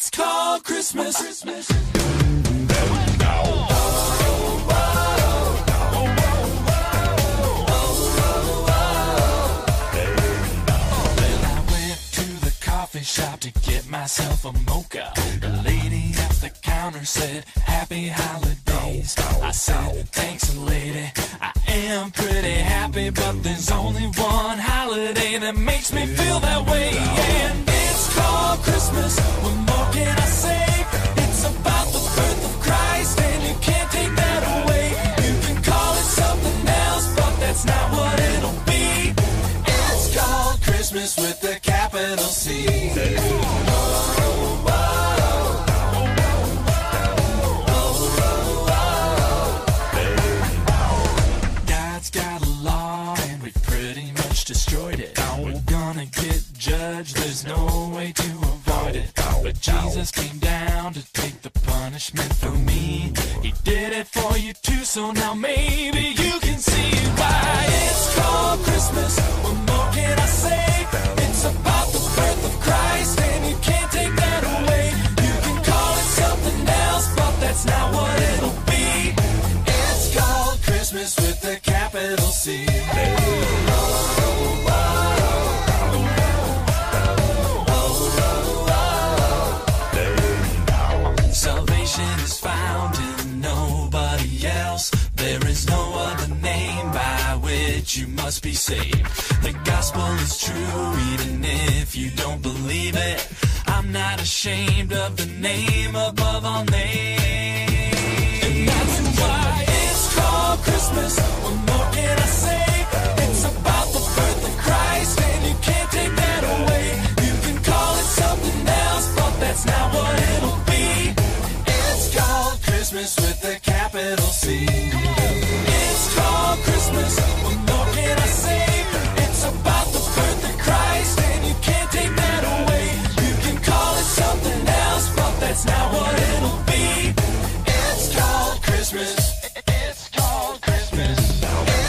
It's called Christmas. Well, I went to the coffee shop to get myself a mocha. The lady at the counter said, Happy holidays. I said, Thanks, lady. I am pretty happy, but there's only one holiday that makes me feel that way. Christmas with a capital C. God's got a law and we pretty much destroyed it. We're gonna get judged, there's no way to avoid it. But Jesus came down to take the punishment for me. He did it for you too, so now maybe you can see why Salvation is found in nobody else. There is no other name by which you must be saved. The gospel is true, even if you don't believe it. I'm not ashamed of the name above all names. Capital C. It's called Christmas. What more can I say? It's about the birth of Christ, and you can't take that away. You can call it something else, but that's not what it'll be. It's called Christmas. It's called Christmas.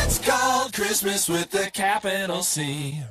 It's called Christmas with the capital C.